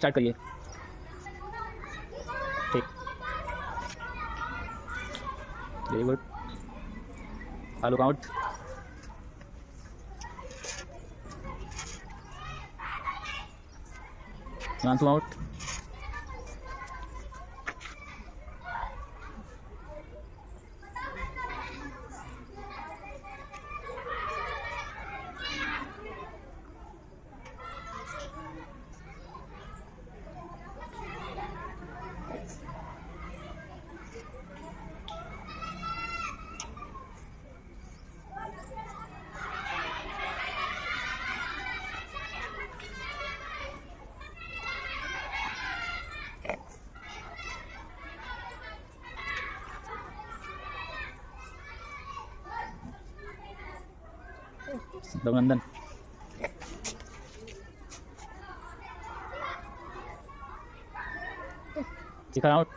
Start करिए। ठीक। Very good आलू count out Dangandan. Check out.